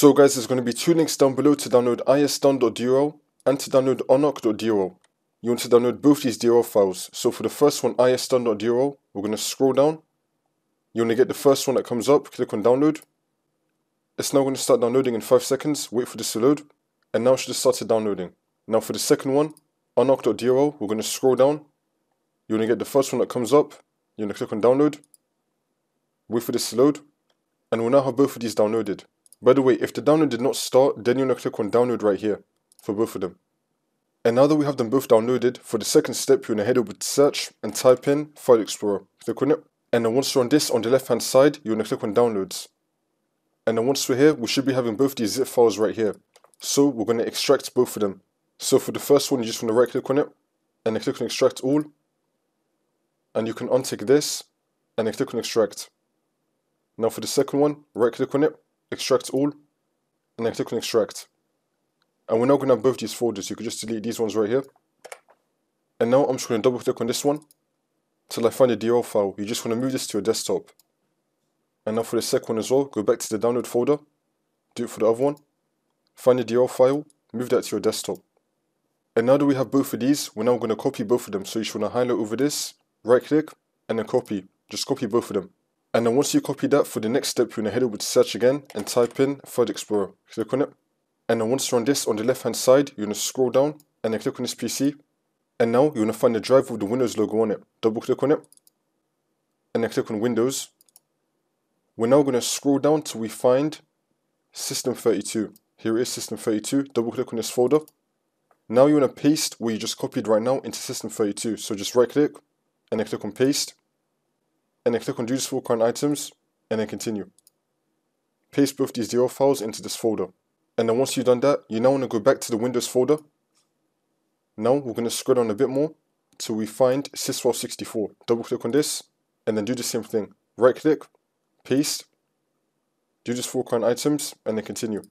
So guys, there's going to be two links down below to download isdone.dll and to download unarc.dll. You want to download both these DLL files. So for the first one, isdone.dll, we're going to scroll down. You want to get the first one that comes up, click on download. It's now going to start downloading in 5 seconds, wait for this to load. And now it should have started downloading. Now for the second one, unarc.dll, we're going to scroll down. You want to get the first one that comes up, you want to click on download. Wait for this to load. And we'll now have both of these downloaded. By the way, if the download did not start, then you're going to click on download right here for both of them. And now that we have them both downloaded, for the second step, you're going to head over to search and type in File Explorer. Click on it. And then once you're on this, on the left hand side, you're going to click on downloads. And then once we're here, we should be having both these zip files right here. So we're going to extract both of them. So for the first one, you just want to right click on it and then click on extract all. And you can untick this and then click on extract. Now for the second one, right click on it extract all, and then click on extract. And we're now going to have both these folders. You can just delete these ones right here. And now I'm just going to double click on this one till I find the DLL file. You just want to move this to your desktop. And now for the second one as well, go back to the download folder. Do it for the other one. Find the DLL file, move that to your desktop. And now that we have both of these, we're now going to copy both of them. So you just want to highlight over this, right click, and then copy. Just copy both of them. And then once you copy that, for the next step, you're going to head over to search again and type in File Explorer. Click on it. And then once you're on this, on the left hand side, you're going to scroll down and then click on this PC. And now you're going to find the drive with the Windows logo on it. Double click on it. And then click on Windows. We're now going to scroll down till we find System32. Here it is, System32. Double click on this folder. Now you want to paste what you just copied right now into System32. So just right click and then click on paste and then click on useful current items and then continue. Paste both these DLL files into this folder. And then once you've done that, you now want to go back to the Windows folder. Now we're going to scroll down a bit more till we find SysWOW64. Double click on this and then do the same thing. Right click, paste, do this for current items and then continue.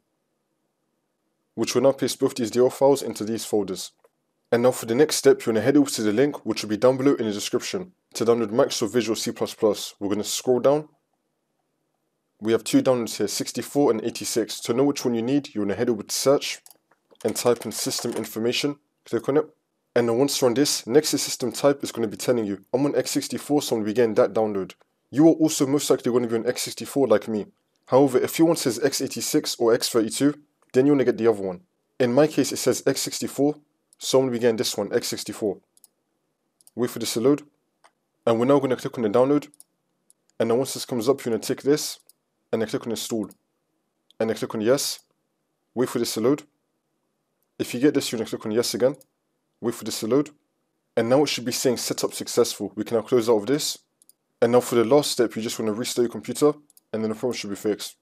Which will now paste both these DLL files into these folders. And now for the next step, you're going to head over to the link which will be down below in the description. To download Microsoft Visual C++, we're going to scroll down. We have two downloads here, 64 and 86. To know which one you need, you're going to head over to search and type in system information. Click on it. And then once you're on this, next system type is going to be telling you, I'm on x64, so I'm going to be getting that download. You are also most likely going to be on x64 like me. However, if your one says x86 or x32, then you want to get the other one. In my case, it says x64, so I'm going to be getting this one, x64. Wait for this to load. And we're now going to click on the download. And then once this comes up, you're going to tick this. And then click on install. And then click on yes. Wait for this to load. If you get this, you're going to click on yes again. Wait for this to load. And now it should be saying setup successful. We can now close out of this. And now for the last step, you just want to restart your computer. And then the problem should be fixed.